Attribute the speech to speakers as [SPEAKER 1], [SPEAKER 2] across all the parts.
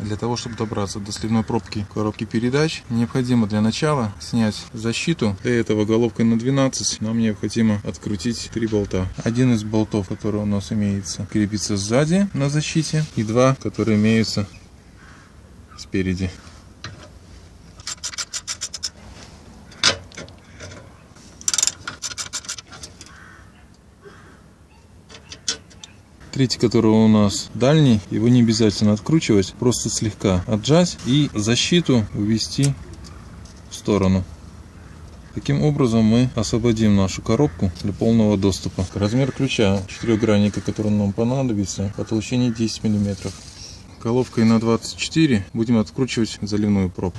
[SPEAKER 1] Для того, чтобы добраться до сливной пробки коробки передач, необходимо для начала снять защиту. Для этого головкой на 12 нам необходимо открутить три болта. Один из болтов, который у нас имеется, крепится сзади на защите, и два, которые имеются спереди. Третий, который у нас дальний, его не обязательно откручивать, просто слегка отжать и защиту увести в сторону. Таким образом мы освободим нашу коробку для полного доступа. Размер ключа четырехгранника, который нам понадобится, по толщине 10 мм. Головкой на 24 будем откручивать заливную пробку.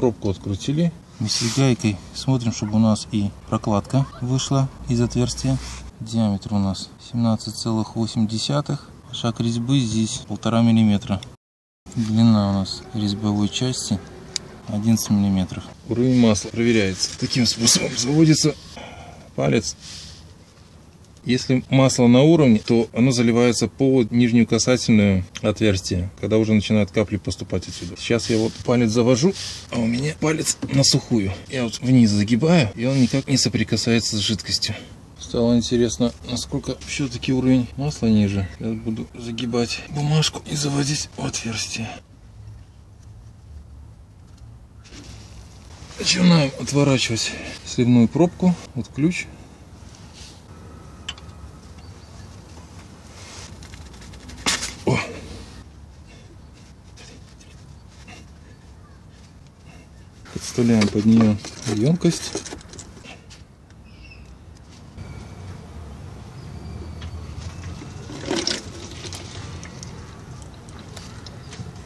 [SPEAKER 1] Пробку открутили. С гайкой смотрим, чтобы у нас и прокладка вышла из отверстия. Диаметр у нас 17,8. Шаг резьбы здесь полтора миллиметра. Длина у нас резьбовой части 11 миллиметров. Уровень масла проверяется. Таким способом заводится палец если масло на уровне, то оно заливается по нижнюю касательную отверстие, когда уже начинают капли поступать отсюда. Сейчас я вот палец завожу, а у меня палец на сухую. Я вот вниз загибаю, и он никак не соприкасается с жидкостью. Стало интересно, насколько все-таки уровень масла ниже. Я буду загибать бумажку и заводить в отверстие. Начинаем отворачивать сливную пробку. Вот ключ Подставляем под нее емкость.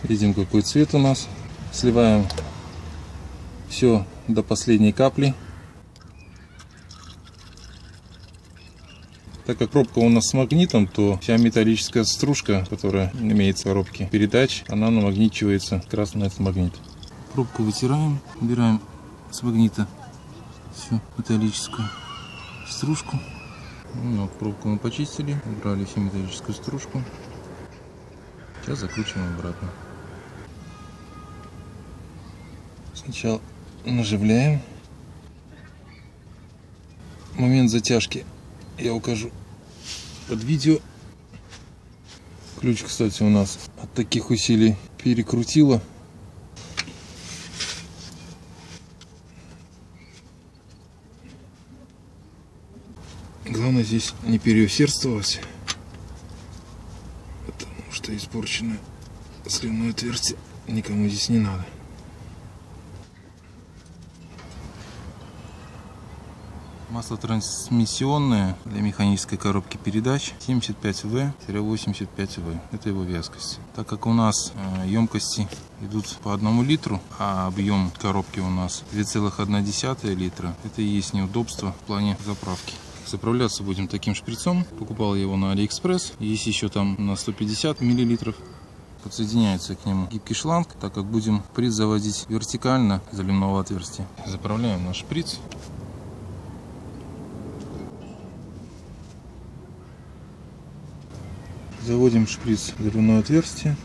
[SPEAKER 1] Видим, какой цвет у нас. Сливаем все до последней капли. Так как пробка у нас с магнитом, то вся металлическая стружка, которая имеется в коробке передач, она намагничивается на этот магнит. Пробку вытираем, убираем с магнита всю металлическую стружку. Ну, вот, пробку мы почистили, убрали всю металлическую стружку. Сейчас закручиваем обратно. Сначала наживляем. Момент затяжки я укажу под видео. Ключ, кстати, у нас от таких усилий перекрутило. Главное здесь не переусердствовать, потому что испорченное сливное отверстие никому здесь не надо. Масло трансмиссионное для механической коробки передач 75В-85В. Это его вязкость. Так как у нас э, емкости идут по одному литру, а объем коробки у нас 2,1 литра, это и есть неудобство в плане заправки. Заправляться будем таким шприцом. Покупал его на Алиэкспресс. Есть еще там на 150 миллилитров. Подсоединяется к нему гибкий шланг, так как будем шприц заводить вертикально заливного отверстия. Заправляем наш шприц. Заводим шприц в заливное отверстие.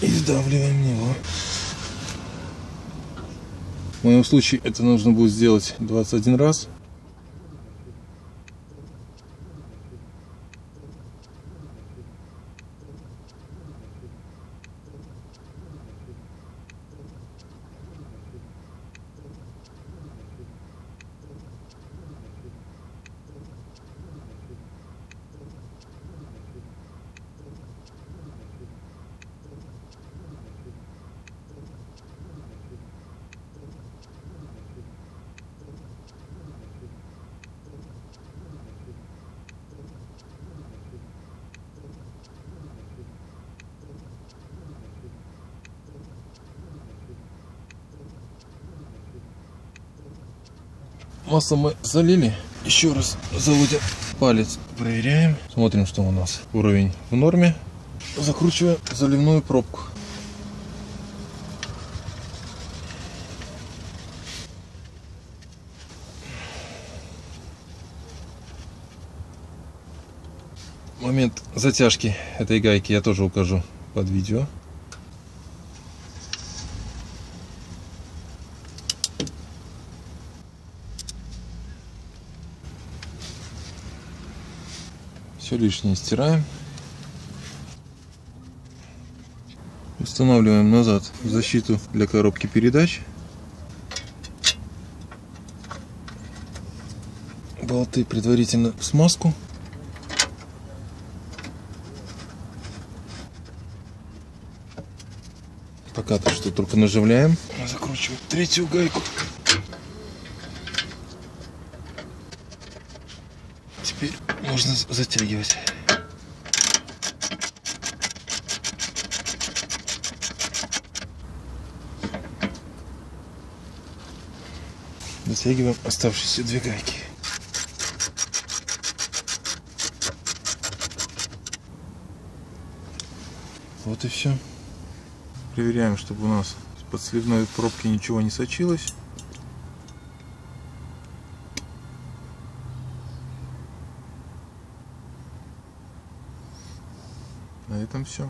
[SPEAKER 1] И вдавливаем в него. В моем случае это нужно будет сделать 21 раз. Масло мы залили. Еще раз заводим палец. Проверяем. Смотрим, что у нас. Уровень в норме. Закручиваем заливную пробку. Момент затяжки этой гайки я тоже укажу под видео. Все лишнее стираем. Устанавливаем назад защиту для коробки передач. Болты предварительно в смазку. Пока то что только наживляем. Закручиваем третью гайку. Можно затягивать. Затягиваем оставшиеся две гайки. Вот и все. Проверяем, чтобы у нас под сливной пробки ничего не сочилось. На этом все.